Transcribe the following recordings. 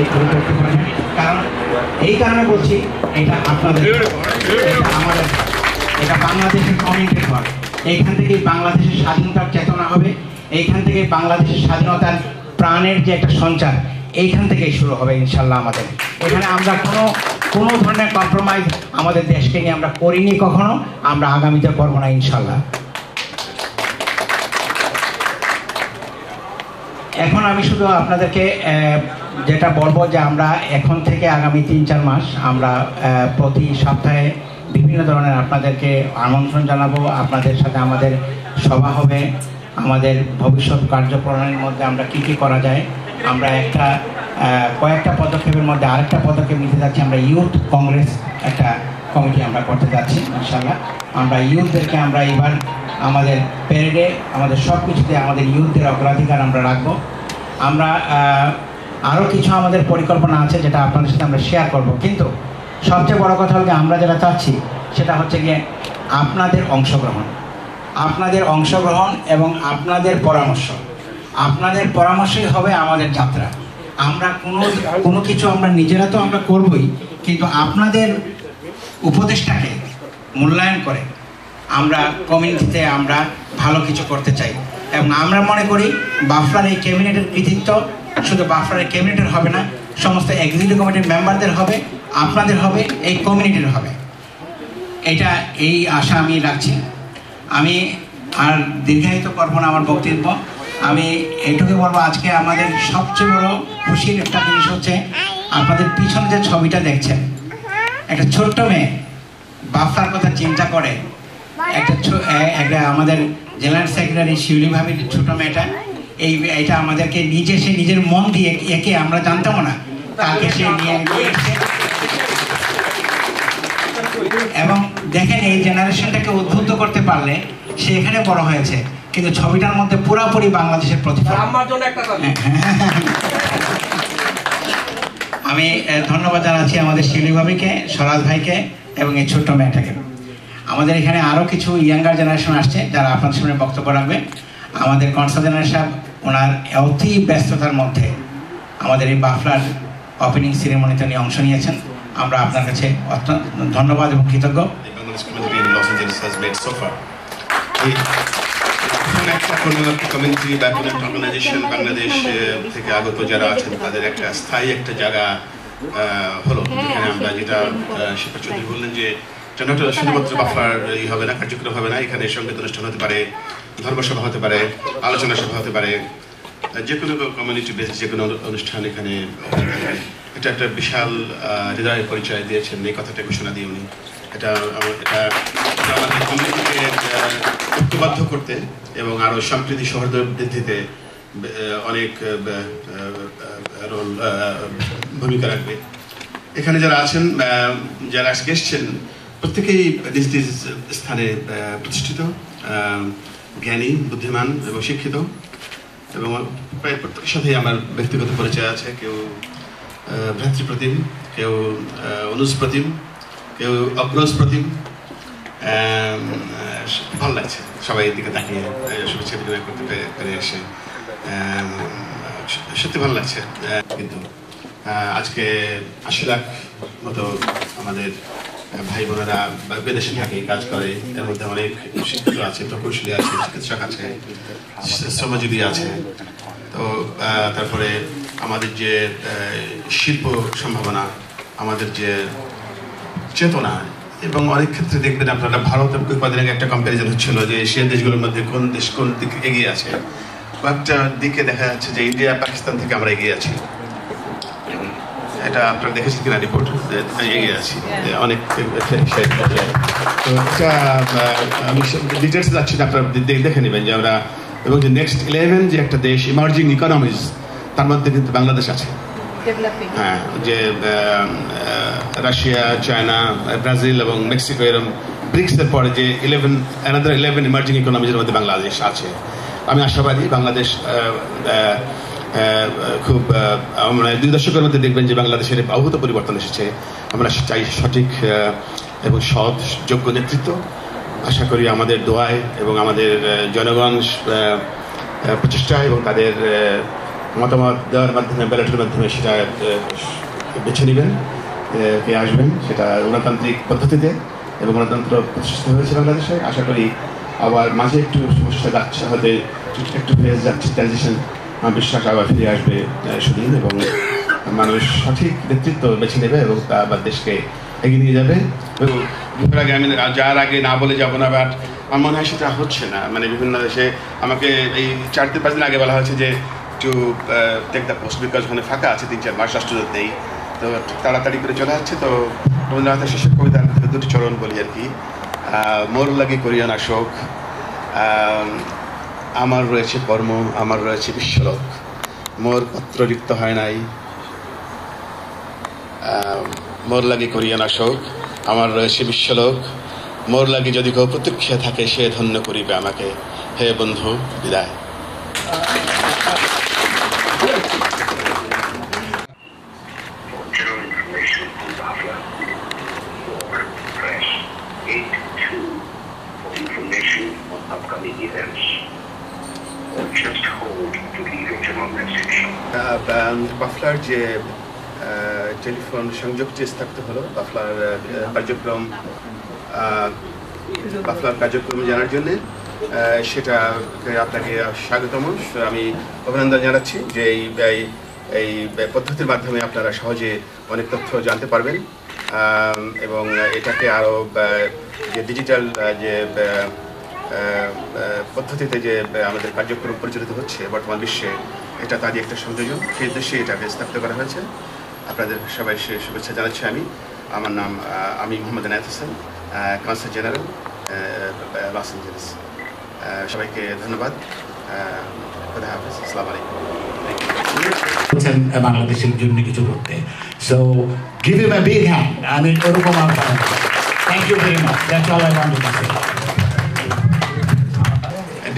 এই পরিপ্রেক্ষিতে কারণ এই কারণে বলছি এটা আপনাদের আমাদের এটা বাংলাদেশের কমিউনিটির ঘর এইখান থেকেই বাংলাদেশের স্বাধীনতার চেতনা হবে এইখান থেকেই বাংলাদেশের স্বাধীনতার প্রাণের যে একটা সঞ্চার এইখান থেকেই শুরু হবে ইনশাল্লাহ আমাদের। এখানে আমরা কোনো কোনো ধরনের কম্প্রোমাইজ আমাদের দেশকে নিয়ে আমরা করিনি কখনো আমরা আগামীতে করব না ইনশাল্লাহ। এখন আমি শুধু আপনাদেরকে যেটা বলব যে আমরা এখন থেকে আগামী তিন চার মাস আমরা প্রতি সপ্তাহে বিভিন্ন ধরনের আপনাদেরকে আমন্ত্রণ জানাব। আপনাদের সাথে আমাদের সভা হবে। আমাদের ভবিষ্যৎ কার্যপ্রণালীর মধ্যে আমরা কি কি করা যায়। আমরা একটা কয়েকটা পদক্ষেপের মধ্যে আরেকটা পদক্ষেপ নিতে যাচ্ছি। আমরা ইউথ কংগ্রেস একটা কমিটি আমরা করতে যাচ্ছি ইনশাল্লাহ আমরা ইউথদেরকে আমরা এবার আমাদের প্যারেডে আমাদের সব কিছুতে আমাদের ইউথদের অগ্রাধিকার আমরা রাখব। আমরা আরও কিছু আমাদের পরিকল্পনা আছে যেটা আপনাদের সাথে আমরা শেয়ার করব। কিন্তু সবচেয়ে বড় কথা হলো আমরা যেটা চাচ্ছি, সেটা হচ্ছে গিয়ে আপনাদের অংশগ্রহণ। আপনাদের অংশগ্রহণ এবং আপনাদের পরামর্শ। আপনাদের পরামর্শই হবে আমাদের যাত্রা। আমরা কোনো কোনো কিছু আমরা নিজেরা তো আমরা করবই, কিন্তু আপনাদের উপদেশটাকে মূল্যায়ন করে, আমরা কমিউনিটিতে আমরা ভালো কিছু করতে চাই। এবং আমরা মনে করি বাফলার এই ক্যাবিনেটের কৃতিত্ব, শুধু বাফলার ক্যাবিনেটের হবে না, সমস্ত এক্সিকিউটিভ কমিটির মেম্বারদের হবে, আপনাদের হবে, এই কমিউনিটির হবে। এটা এই আশা আমি রাখছি। আমি আর দীর্ঘায়িত করব না আমার বক্তব্য। আমি এইটুকু বলব, আজকে আমাদের সবচেয়ে বড় খুশির একটা জিনিস হচ্ছে, আপনাদের পিছনে যে ছবিটা দেখছেন একটা ছোট্ট মেয়ে। বাফলার কথা চিন্তা করে। একটা ছো- একটা আমাদের জেলার সেক্রেটারি শিউলি ভাবির ছোট মেয়েটা। এই এটা আমাদেরকে নিজে সে নিজের মন দিয়ে একে আমরা জানতাম না। তাকে সে নিয়ে এবং দেখেন এই জেনারেশনটাকে উদ্বুদ্ধ করতে পারলে সে এখানে বড় হয়েছে। কিন্তু ছবিটার মধ্যে পুরোপুরি বাংলাদেশের প্রতিফলন। আমার জন্য একটা কথা। আমি ধন্যবাদ জানাচ্ছি আমাদের শিলি ভাবিকে, স্বরাজ ভাইকে এবং এই ছোট্ট মেয়েটাকে। আমাদের এখানে আরও কিছু ইয়াঙ্গার জেনারেশন আসছে যারা আপনার সামনে বক্তব্য রাখবে আমাদের কনসাল জেনারেল সাহেব ওনার অতি ব্যস্ততার মধ্যে আমাদের এই বাফলার ওপেনিং সেরেমনিতে উনি অংশ নিয়েছেন। আমরা আপনার কাছে অত্যন্ত ধন্যবাদ এবং কৃতজ্ঞ। একটা কোনো কমিউনিটি বা কোনো অর্গানাইজেশন বাংলাদেশ থেকে আগত যারা আছেন তাদের একটা স্থায়ী একটা জায়গা হলো। যেখানে আমরা যেটা আহ, চৌধুরী বললেন যে যেন শুধুমাত্র বাফার ই হবে না কার্যক্রম হবে না এখানে সংগীত অনুষ্ঠান হতে পারে ধর্মসভা হতে পারে আলোচনা সভা হতে পারে যে কোনো কমিউনিটি বেস যে কোনো অনুষ্ঠান এখানে এটা একটা বিশাল হৃদয়ের পরিচয় দিয়েছেন এই কথাটা ঘোষণা দিয়ে উনি। এটা এটা ঐক্যবদ্ধ করতে এবং আরও সম্প্রীতি সৌহার্দ্য বৃদ্ধিতে অনেক রোল ভূমিকা রাখবে। এখানে যারা আছেন যারা আজকে এসছেন প্রত্যেকেই নিজ নিজ স্থানে প্রতিষ্ঠিত জ্ঞানী বুদ্ধিমান এবং শিক্ষিত এবং প্রায় প্রত্যেকের সাথেই আমার ব্যক্তিগত পরিচয় আছে। কেউ ভ্রাতৃপ্রতিম কেউ আহ, অনুজ প্রতিম কেউ অগ্রজ প্রতিম। ভালো লাগছে। সবাই এদিকে তাকিয়ে শুভেচ্ছা বিনিময় করতে পেরে এসে। সত্যি ভালো লাগছে। কিন্তু আজকে আশি লাখ মতো আমাদের ভাই বোনেরা বিদেশে থাকে কাজ করে। এর মধ্যে অনেক শিক্ষিত আছে, প্রকৌশলী আছে, চিকিৎসক আছে, শ্রমজীবী আছে। তো তারপরে আমাদের যে শিল্প সম্ভাবনা, আমাদের যে চেতনা এবং অনেক ক্ষেত্রে দেখবেন আপনারা ভারত কদিন আগে একটা কম্প্যারিজন হচ্ছিল যে এশিয়ান দেশগুলোর মধ্যে কোন দেশ কোন দিকে এগিয়ে আছে। কয়েকটা দিকে দেখা যাচ্ছে যে ইন্ডিয়া, পাকিস্তান থেকে আমরা এগিয়ে আছি। এটা আপনারা দেখেছেন কিনা রিপোর্ট এগিয়ে আছি। অনেক তো আমি ডিটেলস যাচ্ছি না, আপনারা দেখে নেবেন যে আমরা, এবং যে নেক্সট ইলেভেন যে একটা দেশ ইমার্জিং ইকোনমিজ তার মধ্যে কিন্তু বাংলাদেশ আছে। হ্যাঁ যে রাশিয়া চায়না ব্রাজিল এবং মেক্সিকো এরকম ব্রিক্স এর পরে যে ইলেভেন অ্যানাদার ইলেভেন ইমার্জিং ইকোনমিজের মধ্যে বাংলাদেশ আছে। আমি আশাবাদী বাংলাদেশ খুব মানে দুই দশকের মধ্যে দেখবেন যে বাংলাদেশের অভূত পরিবর্তন এসেছে। আমরা চাই সঠিক এবং সৎ যোগ্য নেতৃত্ব। আশা করি আমাদের দোয়ায় এবং আমাদের জনগণ আহ, আহ, প্রচেষ্টা এবং তাদের মতামত দেওয়ার মাধ্যমে, ব্যালটের মাধ্যমে সেটা বেছে নেবেন কে আসবেন। সেটা গণতান্ত্রিক পদ্ধতিতে এবং গণতন্ত্র প্রতিষ্ঠিত হয়েছে বাংলাদেশে। আশা করি আবার মাঝে একটু সমস্যা যাচ্ছে, হয়তো একটু- ফেজ যাচ্ছে ট্রানজিশন আমার বিশ্বাস আবার ফিরে আসবে সুদিন এবং মানুষ সঠিক নেতৃত্ব বেছে নেবে এবং তা আবার দেশকে এগিয়ে নিয়ে যাবে। এবং দুপুর আগে আমি যার আগে না বলে যাব না বাট আমার মনে হয় সেটা হচ্ছে না। মানে বিভিন্ন দেশে আমাকে এই চার দিন পাঁচ দিন আগে বলা হয়েছে যে to take the post because ওখানে ফাঁকা আছে, তিন চার মাস রাষ্ট্রদূত নেই। তো তাড়াতাড়ি করে চলে যাচ্ছে তো রবীন্দ্রনাথের শেষের কবিতার দুটি চরণ বলি আর কি। মোর লাগে করিয়ানা শোক আমার রয়েছে কর্ম, আমার রয়েছে বিশ্বলোক, মোর পত্র লিপ্ত হয় নাই। মোর লাগি করিয়া না আমার রয়েছে বিশ্বলোক, মোর লাগি যদি কেউ প্রতীক্ষা থাকে, সে ধন্য করিবে আমাকে। হে বন্ধু, বিদায়। বাফলার যে টেলিফোন সংযোগটি স্থাপিত হলো বাফলার কার্যক্রম বাফলার কার্যক্রম জানার জন্যে সেটা আপনাকে স্বাগতম। আমি অভিনন্দন জানাচ্ছি যে এই এই- পদ্ধতির মাধ্যমে আপনারা সহজে অনেক তথ্য জানতে পারবেন। এবং এটাকে আরও যে ডিজিটাল যে পদ্ধতিতে যে আমাদের কার্যক্রম পরিচালিত হচ্ছে বর্তমান বিশ্বে, এটা তারই একটা সংযোজন। সেই উদ্দেশ্যে এটাকে স্থাপিত করা হয়েছে। আপনাদের সবাই সে শুভেচ্ছা জানাচ্ছি আমি। আমার নাম আমি Mohammad Enayet Hossain council general Los Angeles সবাইকে ধন্যবাদ। আহ, খুদা হাফিজ। আসসালামু আলাইকুম। বলছেন বাংলাদেশের জন্য কিছু করতে। So give him a big hand আমি ওরকম আমার thank you very much that's all I want to say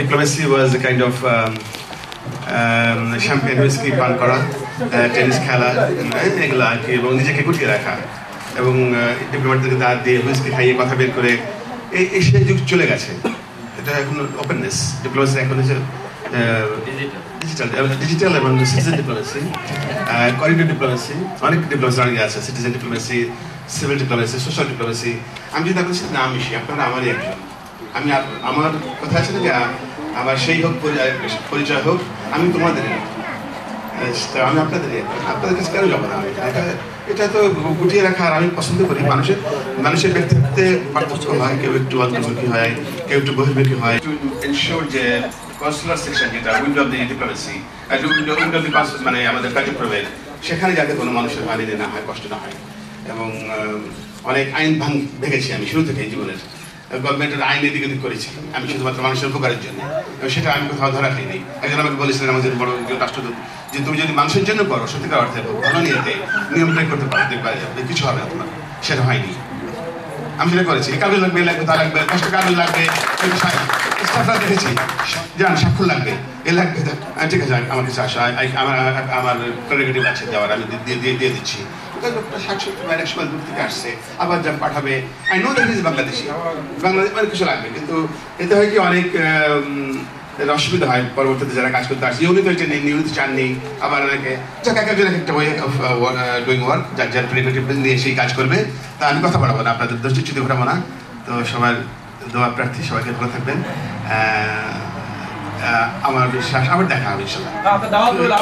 diplomacy was a kind of um, um, champagne whiskey পান করা টেনিস খেলা এগুলো আর কি এবং নিজেকে গুটিয়ে রাখা। এবং ডিপ্লোম্যাটদেরকে দাঁত দিয়ে হুইস্কি খাইয়ে কথা বের করে এই এই সেই যুগ চলে গেছে। এটা এখন ওপেননেস ডিপ্লোমেসি এখন হচ্ছে ডিজিটাল ডিজিটাল এবং সিটিজেন ডিপ্লোমেসি করিডোর ডিপ্লোমেসি অনেক ডিপ্লোমেসি অনেক আছে citizen diplomacy civil diplomacy social diplomacy আমি যদি আপনার সাথে নাম মিশি, আপনারা আমারই একজন। আমি আমার কথা আছে না যে আমার সেই হোক পরি- পরিচয় হোক, আমি তোমাদের আমি আপনাদের আপনাদের কাছে কেন যাব না। এটা তো গুটিয়ে রাখা আর আমি পছন্দ করি মানুষের মানুষের ব্যক্তিত্বে পার্থক্য হয়, কেউ একটু অন্তর্মুখী হয়, কেউ একটু বহির্মুখী হয়। মানে আমাদের সেখানে যাতে কোনো মানুষের হানি না হয়, কষ্ট না হয়। এবং অনেক আইন ভাঙ ভেঙেছি আমি, শুরু থেকে জীবনের। গভর্নমেন্টের আইন এদিক ওদিক করেছি আমি শুধুমাত্র মানুষের উপকারের জন্য। সেটা আমি কোথাও ধরা খাইনি একজন আমাকে বলেছিলেন আমাদের বড় রাষ্ট্রদূত, যে তুমি যদি মানুষের জন্য করো, সত্যিকার অর্থে ভালো নিয়েতে করতে পারো, দেখবা কিছু হবে তোমার। সেটা হয়নি। আমি সেটা করেছি। কাগজ লাগবে লাগবে, তা লাগবে দশটা কাগজ লাগবে স্টাফরা দেখেছি। যান লাগবে। এ লাগবে ঠিক আছে, আমার কাছে আই- আমার আমার প্রেরোগেটিভ আছে দেওয়ার আমি দিয়ে দিয়ে দিচ্ছি। ওটা লোকটা ষাট সত্তর মাইল এক সময় দূর থেকে আসছে, আবার যা পাঠাবে। I know that is Bangladeshi Bangladesh মানে কিছু লাগবে, কিন্তু এতে হয় কি অনেক অসুবিধা হয় পরবর্তীতে যারা কাজ করতে আসছে ইউনি তো এটা নেই ইউনি তো চাননি আবার অনেকে যাক, এক একজন এক একটা ওয়ে অফ ডুইং ওয়ার্ক যার যার প্রেরোগেটিভ নিয়ে সেই কাজ করবে। তা আমি কথা বলাবো না, আপনাদের দোষচিত ঘটাবো না। তো সবার দোয়া, প্রার্থী সবাইকে ভালো থাকবেন। আমার বিশ্বাস আবার দেখা হবে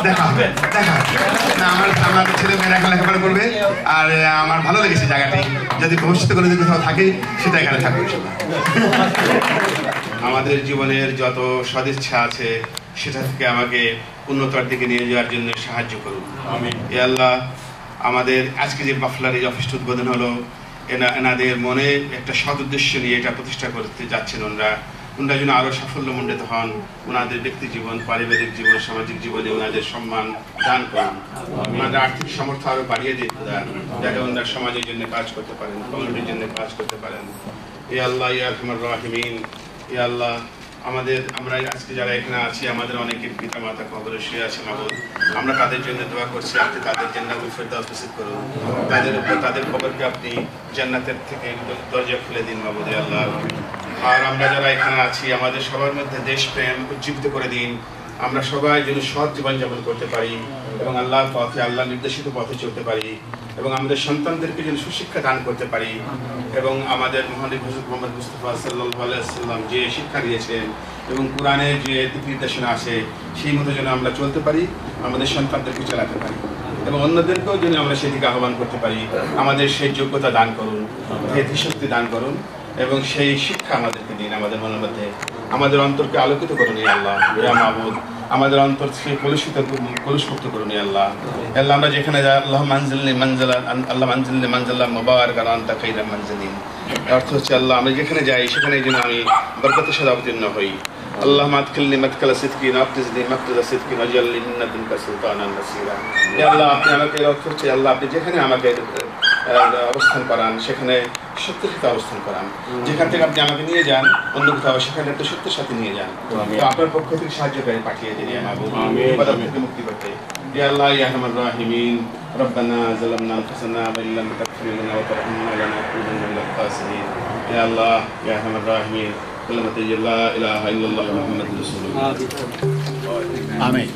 দেখা হবে দেখা না, আমার আমার ছেলে মেয়েরা এখন লেখাপড়া করবে আর আমার ভালো লেগেছে জায়গাটি। যদি ভবিষ্যতে কোনো দিন কোথাও থাকে সেটা এখানে থাকবে আমাদের জীবনের যত সদিচ্ছা আছে সেটা থেকে আমাকে উন্নতর দিকে নিয়ে যাওয়ার জন্য সাহায্য করুন। এ আল্লাহ আমাদের আজকে যে বাফলার এই অফিসটা উদ্বোধন হলো এনা এনাদের মনে একটা সদ উদ্দেশ্য নিয়ে এটা প্রতিষ্ঠা করতে যাচ্ছেন ওনারা। ওনারা যেন আরও সাফল্যমণ্ডিত হন। ওনাদের ব্যক্তি জীবন পারিবারিক জীবন সামাজিক জীবনে ওনাদের সম্মান দান করুন। ওনাদের আর্থিক সামর্থ্য আরও বাড়িয়ে দিন খোদা, যাতে ওনারা সমাজের জন্য কাজ করতে পারেন কমিউনিটির জন্য কাজ করতে পারেন। এ আল্লাহ ইয়া রহমান এ আল্লাহ আমাদের আমরা আজকে যারা এখানে আছি আমাদের অনেকের পিতা মাতা কবরে শুয়ে আছে মাবুদ। আমরা তাদের জন্য দোয়া করছি আপনি তাদের জান্নাতুল ফেরদাউস নসিব করুন। তাদের উপর তাদের কবরকে আপনি জান্নাতের থেকে দরজা খুলে দিন মাবুদ আল্লাহ। আর আমরা যারা এখানে আছি, আমাদের সবার মধ্যে দেশপ্রেম উজ্জীবিত করে দিন। আমরা সবাই যেন সৎ জীবনযাপন করতে পারি এবং আল্লাহর পথে আল্লাহ নির্দেশিত পথে চলতে পারি এবং আমাদের সন্তানদেরকে যেন সুশিক্ষা দান করতে পারি এবং আমাদের মহানবী হজরত মোহাম্মদ মুস্তফা সাল্লাম যে শিক্ষা দিয়েছেন এবং কোরআনের যে নির্দেশনা আছে, সেই মতো যেন আমরা চলতে পারি, আমাদের সন্তানদেরকে চালাতে পারি এবং অন্যদেরকেও যেন আমরা সেদিকে আহ্বান করতে পারি। আমাদের সেই যোগ্যতা দান করুন শক্তি দান করুন। এবং সেই শিক্ষা আমাদেরকে দিন, আমাদের মনের মধ্যে, আমাদের অন্তরকে আলোকিত করুন এই আল্লাহ মাহবুদ আমাদের অন্তর থেকে কলুষিত কলুষমুক্ত করুন এই আল্লাহ। আল্লাহ, আমরা যেখানে যাই, আল্লাহ মানজিল্লি মানজালা, আল্লাহ মানজিল্লি মানজাল্লাহ মুবারক আনতা খাইরা মানজিলিন। অর্থ হচ্ছে আল্লাহ, আমরা যেখানে যাই, সেখানে যেন আমি বরকতের সাথে অবতীর্ণ হই। আল্লাহ মাতকিলনি মাতকালা সিদ্কিন আফতিজনি সিদ্কিন ওয়াজআলনি মিন লাদুনকা সুলতানান নাসিরা। আল্লাহ, আপনি আমাকে অর্থ হচ্ছে, আল্লাহ, আপনি যেখানে আমাকে অবস্থান করান সেখানে সত্যের সাথে অবস্থান করান যেখান থেকে আপনি আমাকে নিয়ে যান অন্য কোথাও সেখানে একটা সত্যের সাথে নিয়ে যান তো আপনার পক্ষ থেকে সাহায্যকারী পাঠিয়ে দিন ইয়া মাহবুব বিপদ থেকে মুক্তি করতে ইয়া আল্লাহ ইয়া আরহামার রাহিমিন ربنا ظلمنا انفسنا وان لم تغفر لنا وترحمنا لنكونن من الخاسرين يا الله يا ارحم الراحمين كلمة لا اله الا الله محمد رسول الله আমেন